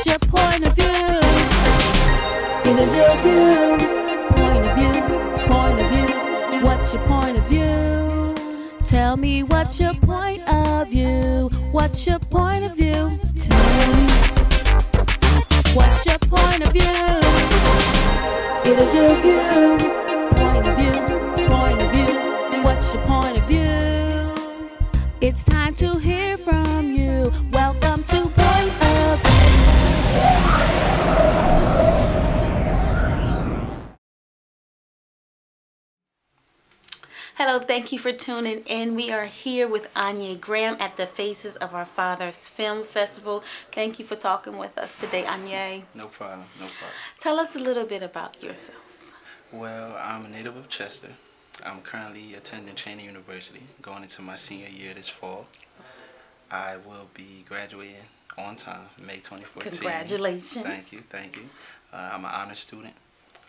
What's your point of view? It is your view. Point of view. Point of view. What's your point of view? Tell me what's your point of view? What's your point of view? Tell me. What's your point of view? It is your view. Point of view. Point of view. What's your point of view? It's time to hear Hello, thank you for tuning in. We are here with Ahn-yea Graham at the Faces of Our Fathers Film Festival. Thank you for talking with us today, Anya. No problem, no problem. Tell us a little bit about yourself. Well, I'm a native of Chester. I'm currently attending Cheyney University, going into my senior year this fall. I will be graduating on time, May 2014. Congratulations. Thank you, thank you. Uh, I'm an honor student.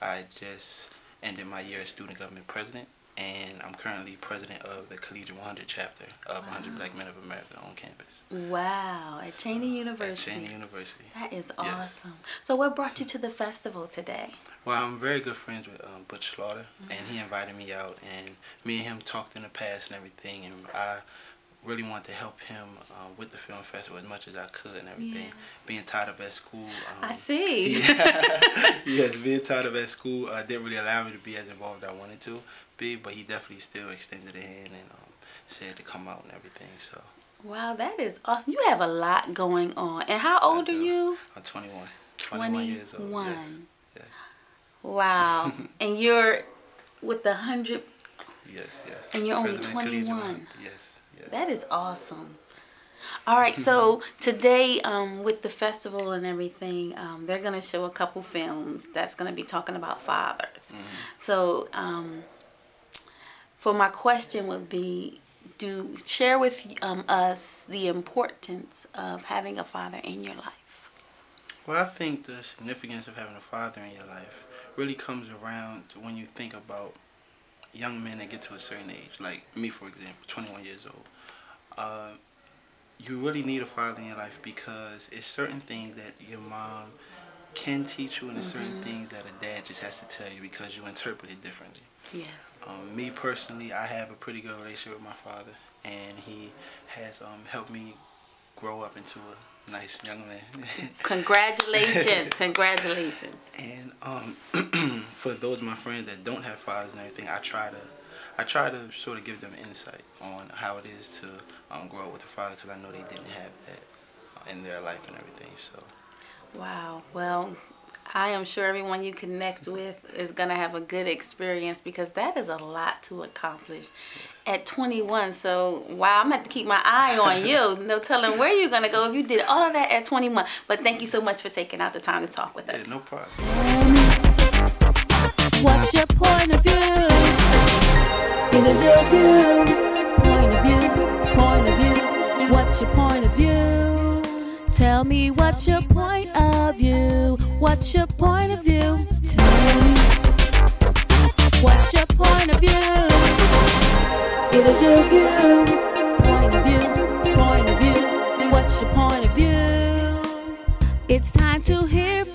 I just ended my year as student government president, and I'm currently president of the Collegiate 100 chapter of 100 Black Men of America on campus Wow, at Cheyney University. at University. Cheyney University. That is Yes. awesome. So, what brought you to the festival today? Well, I'm very good friends with um, Butch Slaughter, and he invited me out, and me and him talked in the past and everything, and I really wanted to help him uh, with the film festival as much as I could and everything. Yeah. Being tied up at school, um, I see. Yeah, yes, being tied up at school uh, didn't really allow me to be as involved as I wanted to be, but he definitely still extended a hand and um, said to come out and everything. So Wow, that is awesome. You have a lot going on. And how old are you? I'm 21. 21 years old. Yes. Yes. Wow. and you're with the 100 Yes. Yes. And you're only President Collegiate 21. Yes. Yes. That is awesome. All right, so today um, with the festival and everything, um, they're going to show a couple films that's going to be talking about fathers. So, um, for my question would be, do share with um, us the importance of having a father in your life. Well, I think the significance of having a father in your life really comes around when you think about young men that get to a certain age, like me, for example, 21 years old. Uh, you really need a father in your life because it's certain things that your mom can teach you, and it's certain things that a dad just has to tell you because you interpret it differently. Yes. Um, me personally, I have a pretty good relationship with my father, and he has um, helped me grow up into a nice young man. Congratulations. Congratulations. And um, for those of my friends that don't have fathers and everything, I try to, I try to sort of give them insight on how it is to um, grow up with a father because I know they didn't have that in their life and everything. So Wow. Well, I am sure everyone you connect with is going to have a good experience because that is a lot to accomplish at 21. So, wow, I'm going to have to keep my eye on you. No telling where you're going to go if you did all of that at 21. But thank you so much for taking out the time to talk with yeah, us. no problem. What's your point of view? It is your view. Point of view. Point of view. What's your point of view? Tell me what's your point of view? What's your point of view? Tell me. What's your point of view? It is your view. Point of view. Point of view. What's your point of view? It's time to hear